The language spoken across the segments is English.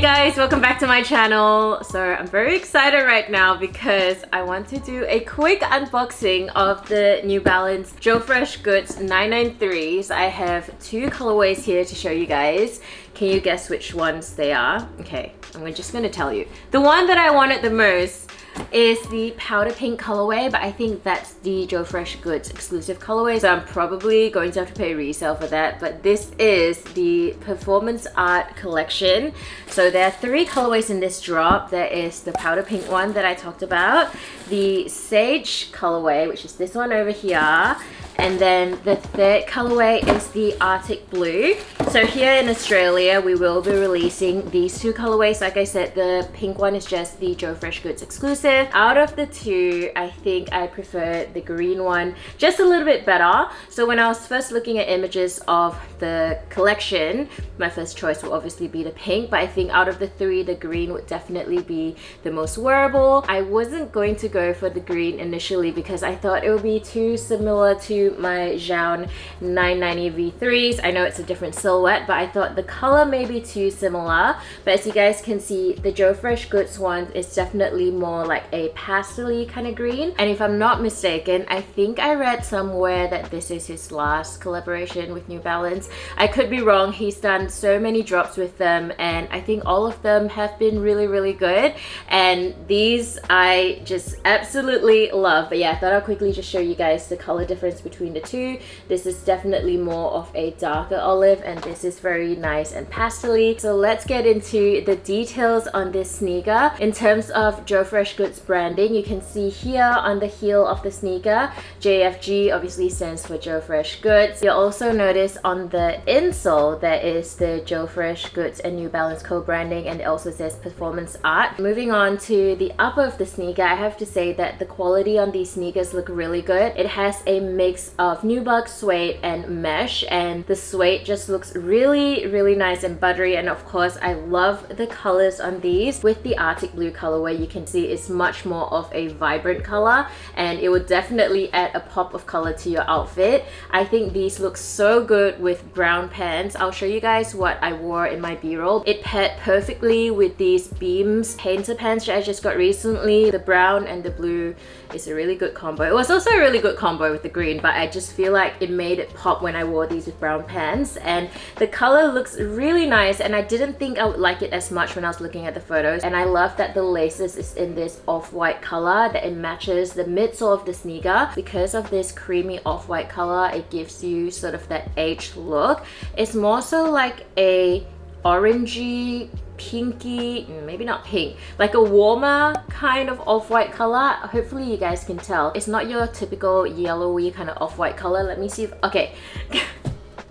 guys, welcome back to my channel. So I'm very excited right now because I want to do a quick unboxing of the New Balance Joe Fresh Goods 993s. I have two colorways here to show you guys. Can you guess which ones they are? Okay, I'm just gonna tell you. The one that I wanted the most is the powder pink colorway but I think that's the Joe Fresh Goods exclusive colorway. So I'm probably going to have to pay resale for that but this is the performance art collection. So there are three colorways in this drop. There is the powder pink one that I talked about the sage colorway which is this one over here and then the third colorway is the Arctic Blue. So here in Australia, we will be releasing these two colorways. Like I said, the pink one is just the Joe Fresh Goods exclusive. Out of the two, I think I prefer the green one just a little bit better. So when I was first looking at images of the collection, my first choice will obviously be the pink, but I think out of the three, the green would definitely be the most wearable. I wasn't going to go for the green initially because I thought it would be too similar to my JJJJound 990 V3s. I know it's a different silhouette, but I thought the color may be too similar. But as you guys can see, the Joe Fresh Goods one is definitely more like a pastel kind of green. And if I'm not mistaken, I think I read somewhere that this is his last collaboration with New Balance. I could be wrong. He's done so many drops with them and I think all of them have been really, really good. And these I just absolutely love. But yeah, I thought I'll quickly just show you guys the color difference between between the two. This is definitely more of a darker olive and this is very nice and pastely. So let's get into the details on this sneaker. In terms of Joe Fresh Goods branding, you can see here on the heel of the sneaker, JFG obviously stands for Joe Fresh Goods. You'll also notice on the insole there is the Joe Fresh Goods and New Balance co-branding and it also says Performance Art. Moving on to the upper of the sneaker, I have to say that the quality on these sneakers look really good. It has a mix of nubuck suede and mesh and the suede just looks really really nice and buttery and of course I love the colors on these. With the Arctic blue colorway you can see it's much more of a vibrant color and it would definitely add a pop of color to your outfit. I think these look so good with brown pants. I'll show you guys what I wore in my b-roll. It paired perfectly with these Beams painter pants that I just got recently. The brown and the blue is a really good combo. It was also a really good combo with the green but I just feel like it made it pop when I wore these with brown pants. And the color looks really nice and I didn't think I would like it as much when I was looking at the photos. And I love that the laces is in this off-white color that it matches the midsole of the sneaker. Because of this creamy off-white color it gives you sort of that aged look. It's more so like a orangey pinky maybe not pink like a warmer kind of off-white color. Hopefully you guys can tell. It's not your typical yellowy kind of off-white color. Let me see if okay.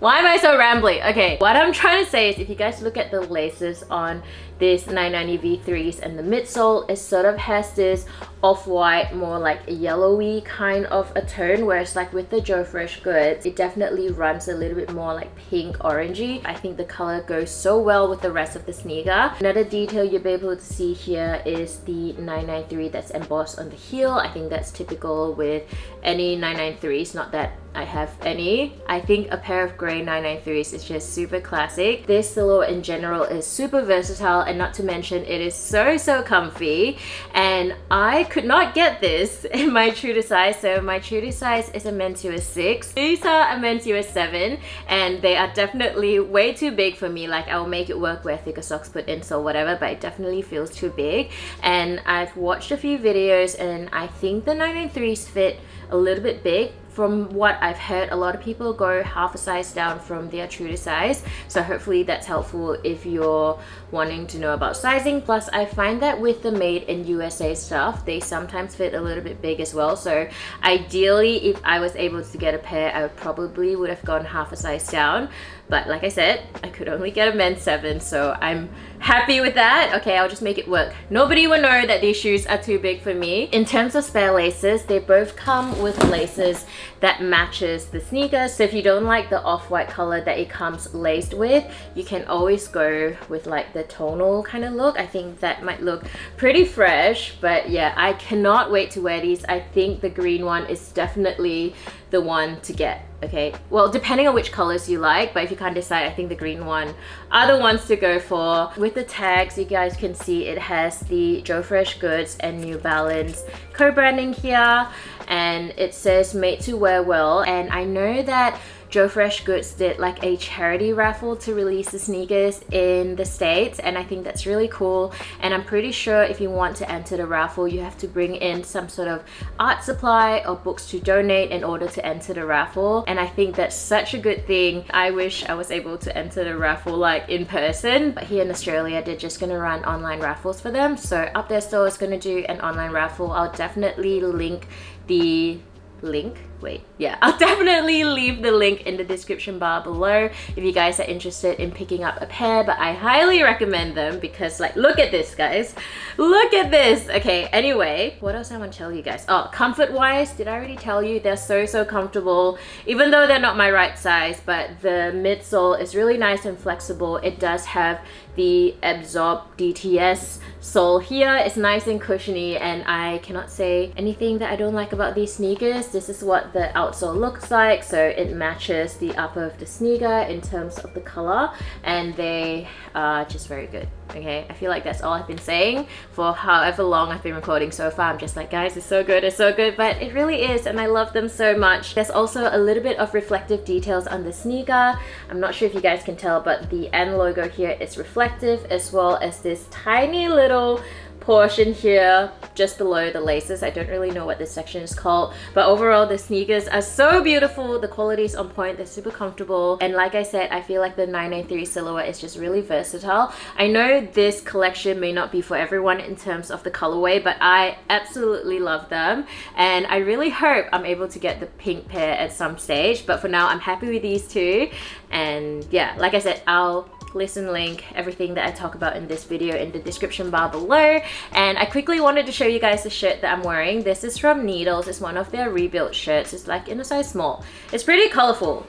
Why am I so rambling? Okay, what I'm trying to say is if you guys look at the laces on this 990 V3s and the midsole, it sort of has this off-white, more like a yellowy kind of a tone, whereas like with the Joe Fresh Goods, it definitely runs a little bit more like pink orangey. I think the color goes so well with the rest of the sneaker. Another detail you'll be able to see here is the 993 that's embossed on the heel. I think that's typical with any 993s, not that I have any. I think a pair of grey 993s is just super classic. This silhouette in general is super versatile and not to mention it is so so comfy. And I could not get this in my true to size. So my true to size is a men's US 6. These are a men's US 7 and they are definitely way too big for me. Like I'll make it work where thicker socks put in so whatever but it definitely feels too big. And I've watched a few videos and I think the 993s fit a little bit big from what I've heard, a lot of people go half a size down from their true to size. So hopefully that's helpful if you're wanting to know about sizing. Plus, I find that with the made in USA stuff, they sometimes fit a little bit big as well. So ideally, if I was able to get a pair, I probably would have gone half a size down. But like I said, I could only get a men's 7, so I'm happy with that. Okay, I'll just make it work. Nobody will know that these shoes are too big for me. In terms of spare laces, they both come with laces that matches the sneakers. So if you don't like the off-white color that it comes laced with, you can always go with like the tonal kind of look. I think that might look pretty fresh, but yeah, I cannot wait to wear these. I think the green one is definitely the one to get okay well depending on which colors you like but if you can't decide I think the green one are the ones to go for. With the tags you guys can see it has the Joe Fresh Goods and New Balance co-branding here and it says made to wear well. And I know that Joe Fresh Goods did like a charity raffle to release the sneakers in the States and I think that's really cool and I'm pretty sure if you want to enter the raffle you have to bring in some sort of art supply or books to donate in order to enter the raffle and I think that's such a good thing. I wish I was able to enter the raffle like in person but here in Australia they're just gonna run online raffles for them so Up There Store is gonna do an online raffle. I'll definitely link the link. Wait yeah i'll definitely leave the link in the description bar below if you guys are interested in picking up a pair but i highly recommend them because like look at this guys. Look at this. Okay anyway what else i want to tell you guys? Oh comfort wise did i already tell you? They're so so comfortable. Even though they're not my right size but the midsole is really nice and flexible. It does have the ABZORB DTS sole here is nice and cushiony and I cannot say anything that I don't like about these sneakers. This is what the outsole looks like so it matches the upper of the sneaker in terms of the color and they are just very good okay? I feel like that's all i've been saying for however long i've been recording so far. I'm just like guys it's so good it's so good but it really is and i love them so much. There's also a little bit of reflective details on the sneaker. I'm not sure if you guys can tell but the n logo here is reflective as well as this tiny little portion here just below the laces. I don't really know what this section is called, but overall the sneakers are so beautiful. The quality is on point, they're super comfortable. And like I said, I feel like the 993 silhouette is just really versatile. I know this collection may not be for everyone in terms of the colorway, but I absolutely love them. And I really hope I'm able to get the pink pair at some stage. But for now, I'm happy with these two. And yeah, like I said, I'll listen link, everything that I talk about in this video in the description bar below. And I quickly wanted to show you guys the shirt that I'm wearing. This is from Needles. It's one of their rebuilt shirts. It's like in a size small. It's pretty colorful.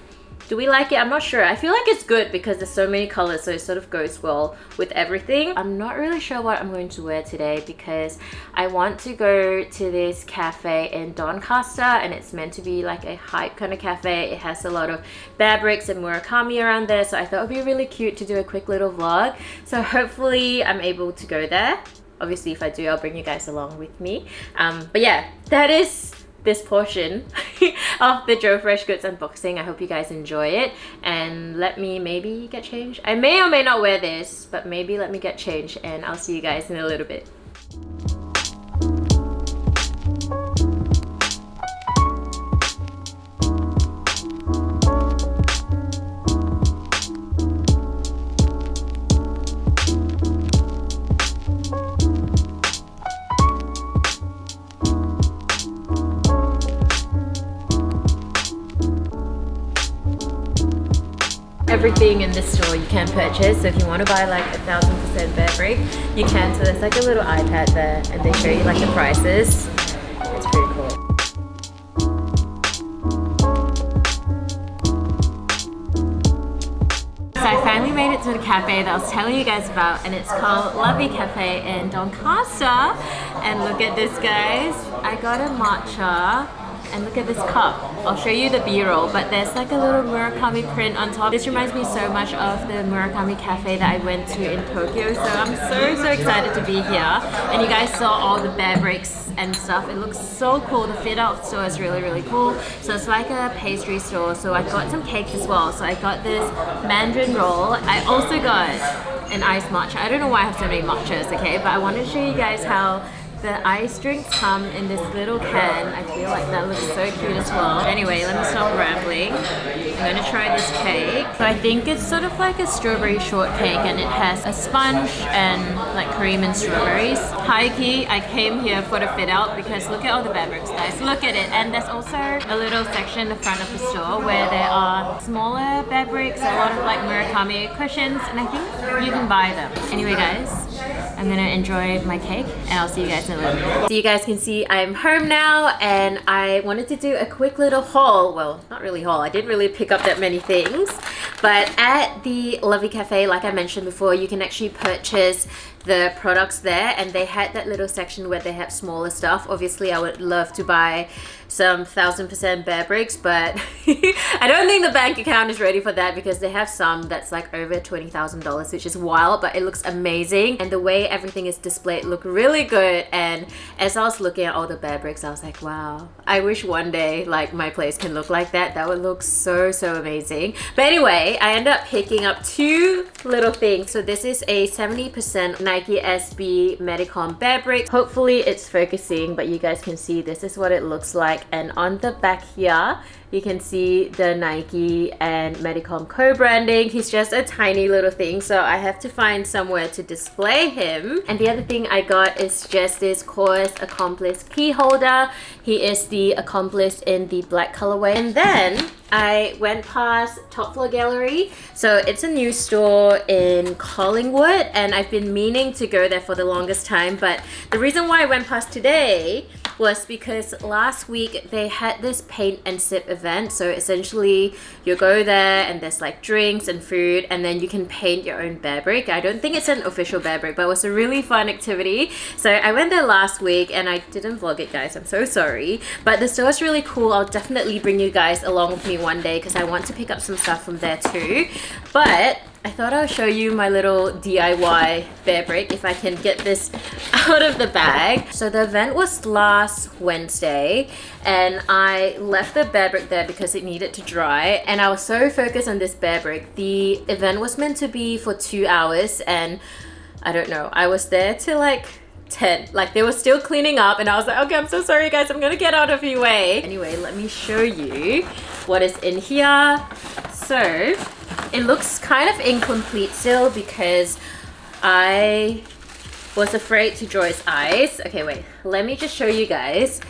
Do we like it? I'm not sure. I feel like it's good because there's so many colors so it sort of goes well with everything. I'm not really sure what I'm going to wear today because I want to go to this cafe in Doncaster and it's meant to be like a hype kind of cafe. It has a lot of Bearbricks and Murakami around there so I thought it would be really cute to do a quick little vlog. So hopefully I'm able to go there. Obviously if I do I'll bring you guys along with me. Um, but yeah, that is this portion of the Joe Fresh Goods unboxing. I hope you guys enjoy it and let me maybe get changed. I may or may not wear this, but maybe let me get changed and I'll see you guys in a little bit. Everything in this store you can purchase. So if you want to buy like a thousand percent Bearbrick, you can. So there's like a little iPad there and they show you like the prices. It's pretty cool. So I finally made it to the cafe that I was telling you guys about and it's called Lovey Cafe in Doncaster. And look at this guys, I got a matcha and look at this cup. I'll show you the b-roll, but there's like a little Murakami print on top. This reminds me so much of the Murakami cafe that I went to in Tokyo, so I'm so, so excited to be here. And you guys saw all the Bearbricks and stuff. It looks so cool. The fit out store is really, really cool. So it's like a pastry store. So I got some cakes as well. So I got this mandarin roll. I also got an iced matcha. I don't know why I have so many matchas, okay? But I wanted to show you guys how the ice drinks come in this little can. I feel like that looks so cute as well. Anyway, let me stop rambling. I'm gonna try this cake. So I think it's sort of like a strawberry shortcake and it has a sponge and like cream and strawberries. Key, I came here for the fit out because look at all the Bearbricks guys. Look at it. And there's also a little section in the front of the store where there are smaller Bearbricks, a lot of like Murakami cushions and I think you can buy them. Anyway guys, I'm gonna enjoy my cake and I'll see you guys in a little bit. So you guys can see I'm home now and I wanted to do a quick little haul. Well, not really haul. I didn't really pick up that many things. But at the Lovey Cafe, like I mentioned before, you can actually purchase the products there and they had that little section where they have smaller stuff. Obviously, I would love to buy some thousand percent Bearbricks, but I don't think the bank account is ready for that because they have some that's like over $20,000, which is wild, but it looks amazing. And the way everything is displayed look really good. And as I was looking at all the Bearbricks, I was like, wow, I wish one day like my place can look like that. That would look so, so amazing. But anyway, I ended up picking up two little things. So this is a 70% Nike SB Medicom Bearbrick. Hopefully it's focusing, but you guys can see this is what it looks like and on the back here you can see the Nike and Medicom co-branding. He's just a tiny little thing, so I have to find somewhere to display him. And the other thing I got is just this KAWS Accomplice key holder. He is the Accomplice in the black colorway. And then I went past Top Floor Gallery. So it's a new store in Collingwood and I've been meaning to go there for the longest time. But the reason why I went past today was because last week they had this paint and sip event. So essentially you go there and there's like drinks and food and then you can paint your own Bearbrick. I don't think it's an official Bearbrick, but it was a really fun activity. So I went there last week and I didn't vlog it guys, I'm so sorry. But the store is really cool. I'll definitely bring you guys along with me one day because I want to pick up some stuff from there too. But I thought I'll show you my little DIY Bearbrick if I can get this out of the bag. So the event was last Wednesday and I left the Bearbrick there because it needed to dry and I was so focused on this Bearbrick. The event was meant to be for two hours and I don't know, I was there till like 10 like they were still cleaning up and I was like okay I'm so sorry guys I'm gonna get out of your way anyway let me show you what is in here so it looks kind of incomplete still because I was afraid to draw his eyes. Okay, wait. Let me just show you guys.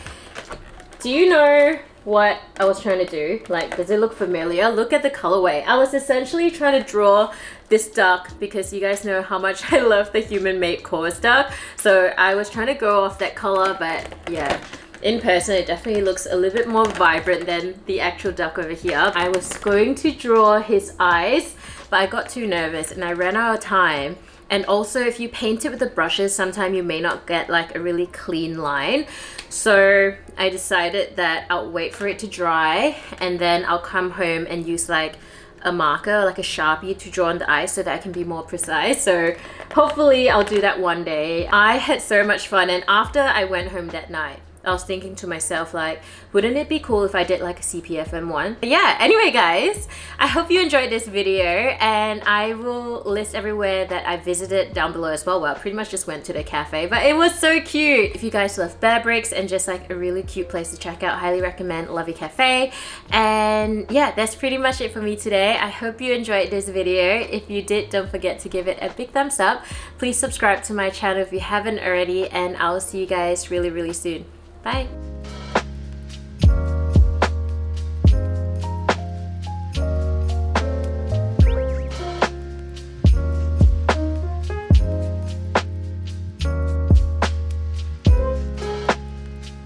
Do you know what I was trying to do? Like, does it look familiar? Look at the colorway. I was essentially trying to draw this duck because you guys know how much I love the human-made KAWS duck. So I was trying to go off that color, but yeah, in person it definitely looks a little bit more vibrant than the actual duck over here. I was going to draw his eyes but I got too nervous and I ran out of time and also if you paint it with the brushes sometimes you may not get like a really clean line. So I decided that I'll wait for it to dry and then I'll come home and use like a marker like a sharpie to draw on the eyes so that I can be more precise. So hopefully I'll do that one day. I had so much fun and after I went home that night I was thinking to myself like, wouldn't it be cool if I did like a CPFM one? But yeah, anyway guys, I hope you enjoyed this video and I will list everywhere that I visited down below as well. Well, I pretty much just went to the cafe, but it was so cute. If you guys love Bearbricks and just like a really cute place to check out, highly recommend Lovey Cafe. And yeah, that's pretty much it for me today. I hope you enjoyed this video. If you did, don't forget to give it a big thumbs up. Please subscribe to my channel if you haven't already and I'll see you guys really, really soon. Bye.